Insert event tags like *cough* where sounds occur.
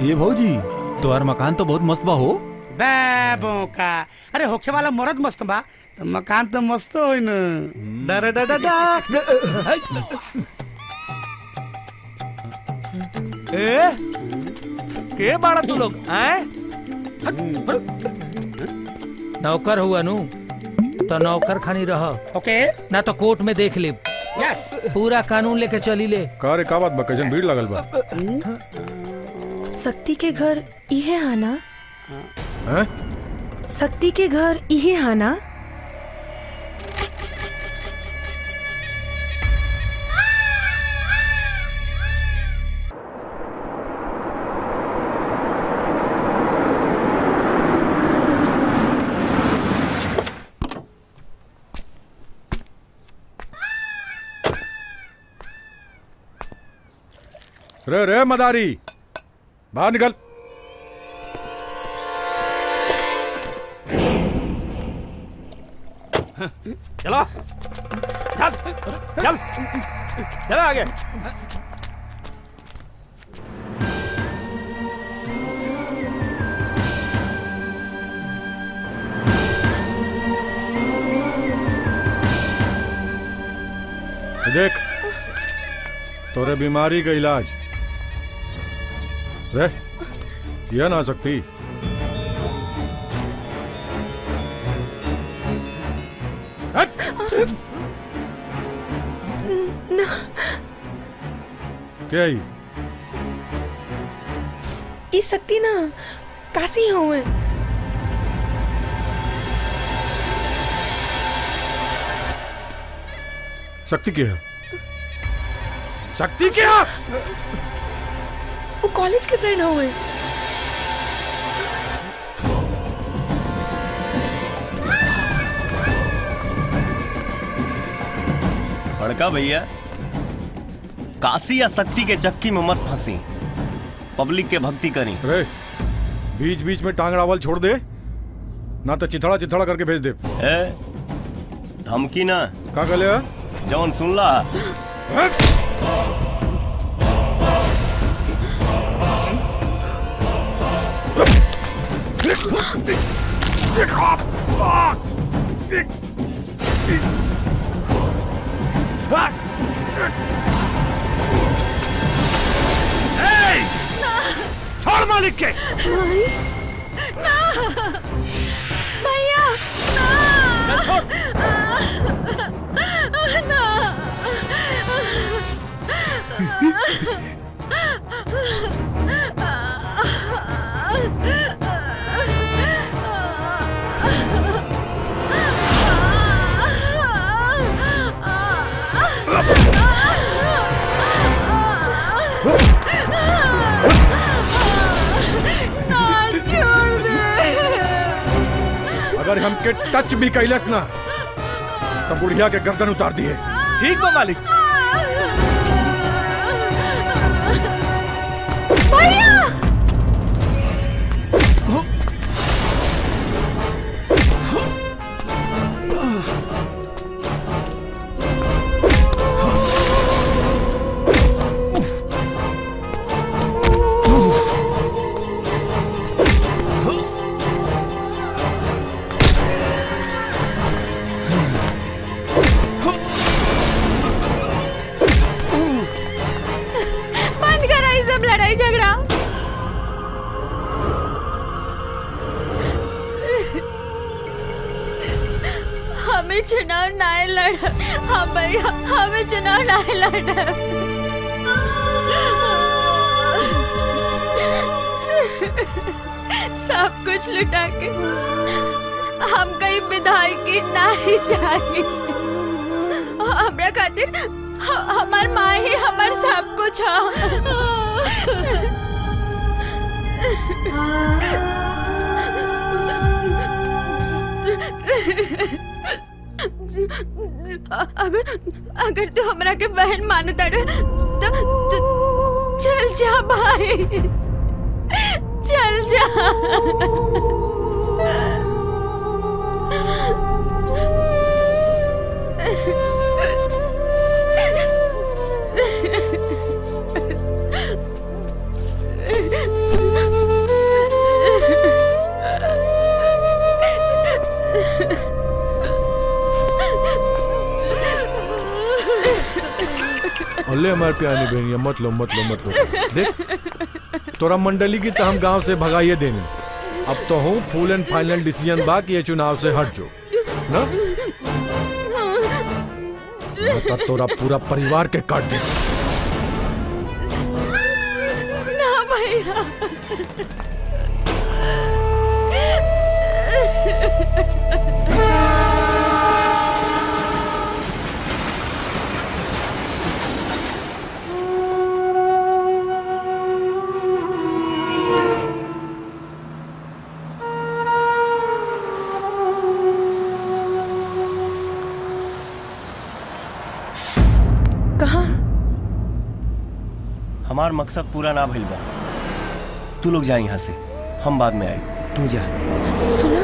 ए भौजी तोहर मकान तो बहुत मस्त बा हो। बेबो का। अरे होखे वाला मरद मस्त बा। तो मकान तो मस्त हो न डा डा डा डा ए के बाड़ा तू लोग हैं नौकर हुआ नु तो नौकर खानी रह। ओके। ना तो कोर्ट में देख ले। यस। पूरा कानून लेके चली ले। का रे का बात बा कैसन भीड़ लगल बा। शक्ति के घर इहे हाना शक्ति के घर इहे हाना रे रे मदारी। बाहर निकल। चलो। चल। चल। चल आगे। देख तोरे बीमारी का इलाज। रे ये ना। सकती क्या ही ई शक्ति ना काशी हुए शक्ति क्या शक्ति क्या वो कॉलेज के फ्रेंड हुए बड़का भैया काशी या शक्ति के चक्की में मत फंसी। पब्लिक के भक्ति करी। रे बीच बीच में टांग अड़ावल छोड़ दे। ना तो चिथड़ा चिथड़ा करके भेज दे। ए धमकी ना। का कहले है? जौन सुनला छोड़ मालिक के भैया अगर हमके टच भी कैलस ना तो बुढ़िया के गर्दन उतार दिए। ठीक बा मालिक। हमें चुनाव ना लड़ हाँ भैया हमें चुनाव ना लड़ सब कुछ लुटा के हम कहीं विधायकी ना ही चाहिए हमरा खातिर हमार माँ ही हमार सब कुछ अगर अगर तू हमरा के बहन मानत रे, तो, तो चल जा भाई। चल जा। *laughs* भले हमारे प्यारी बहनिया मत लो मत लो मत लो। देख, तोरा मंडली की तो हम गाँव से भगाइए देनी। अब तो हूँ फुल एंड फाइनल डिसीज़न बा कि ये चुनाव से हट जो ना? तो तोरा पूरा परिवार के काट दे। ना भैया। हमार मकसद पूरा ना भइल बा। तू लोग जा यहाँ से, हम बाद में आए तू जा। सुनो